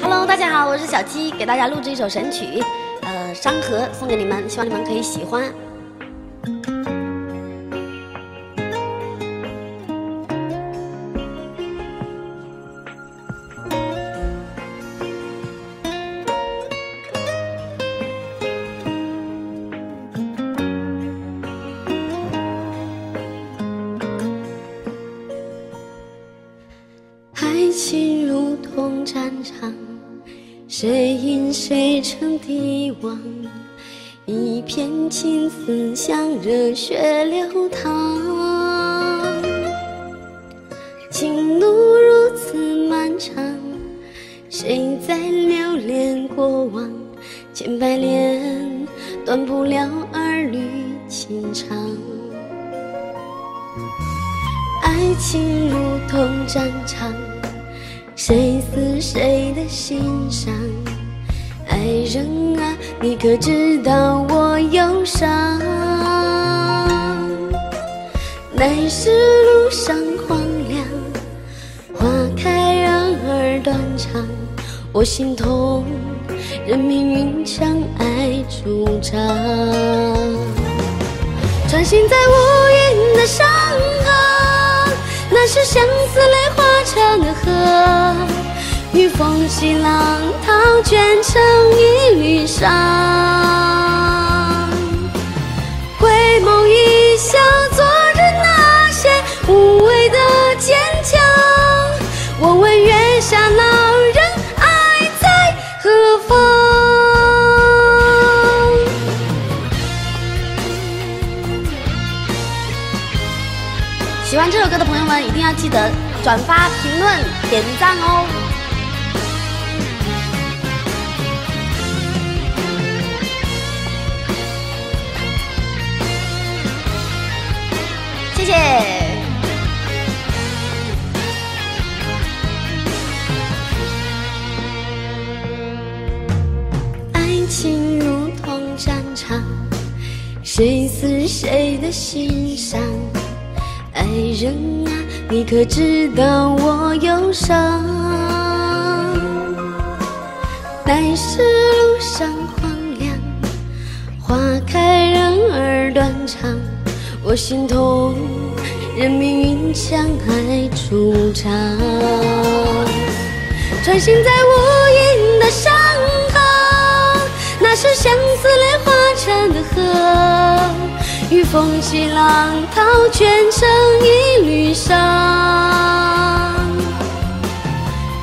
Hello，大家好，我是小七，给大家录制一首神曲，呃，山河送给你们，希望你们可以喜欢。谁赢谁成帝王？一片青丝向热血流淌，情路如此漫长，谁在留恋过往？千百年断不了儿女情长。爱情如同战场，谁死谁的心伤？爱人啊，你可知道我忧伤？来时路上荒凉，花开人儿断肠，我心痛，任命运将爱主张。穿行在无垠的伤河，那是相思泪成河，与风起浪涛卷成一缕裳。回眸一笑，昨日那些无谓的坚强。我问月下老人，爱在何方？喜欢这首歌的朋友们，一定要记得转发、评论、点赞哦！谢谢。爱情如同战场，谁死谁的心伤？爱人啊，你可知道我忧伤？来时路上荒凉，花开人儿断肠，我心痛，任命运将爱主张。穿行在无垠的伤痕，那是相思泪化成的河。与风起浪涛卷成一缕伤。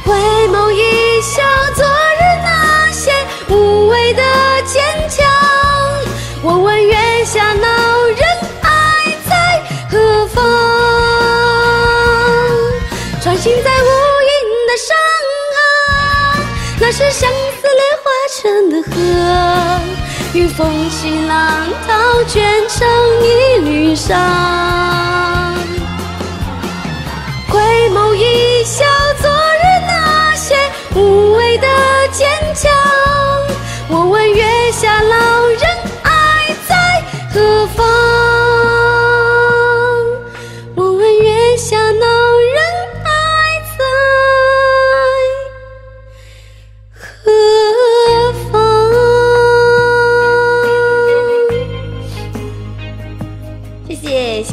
回眸一笑，昨日那些无谓的坚强。我问月下老人，爱在何方？穿行在无垠的山河，那是相思泪化成的河。与风起浪涛卷成一缕纱。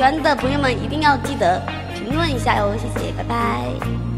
欢的朋友们一定要记得评论一下哟，谢谢，拜拜。